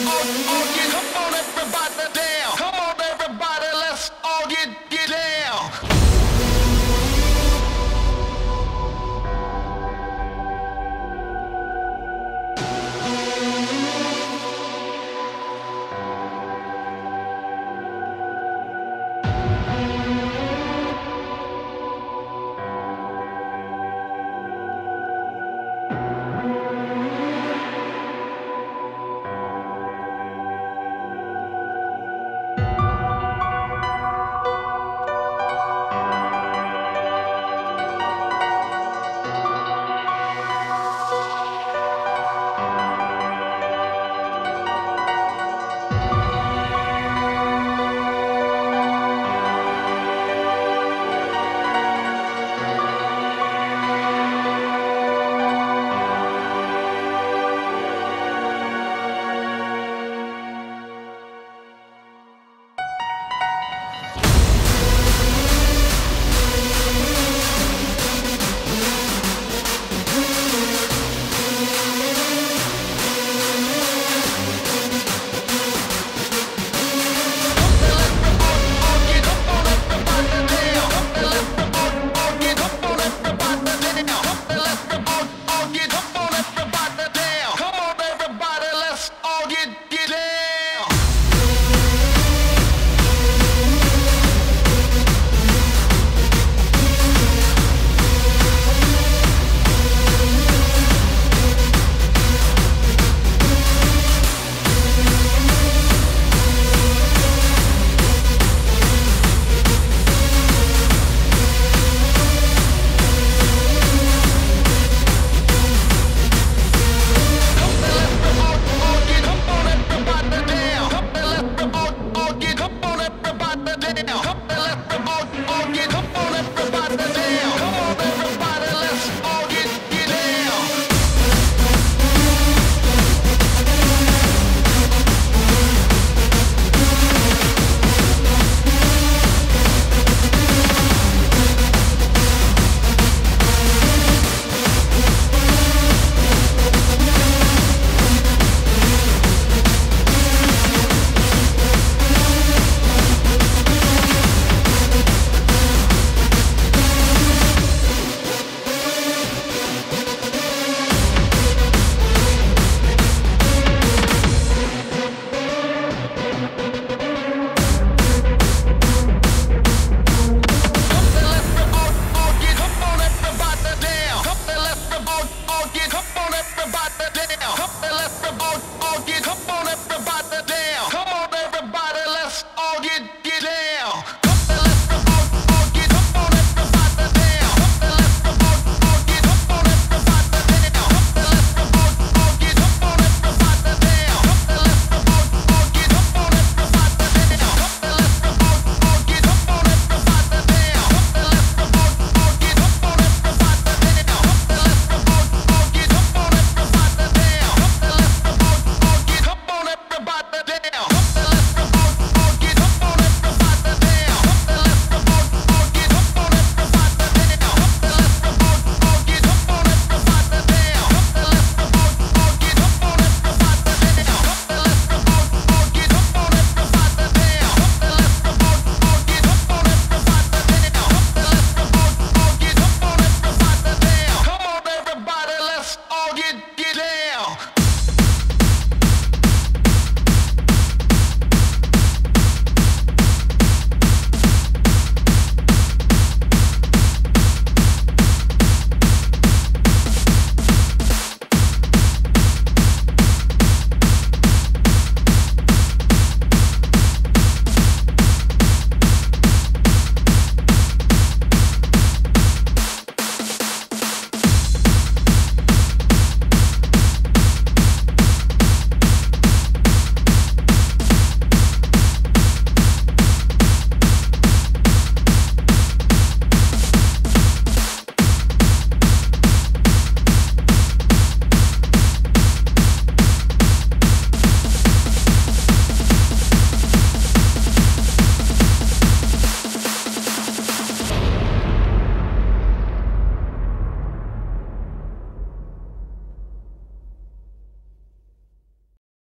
Oh,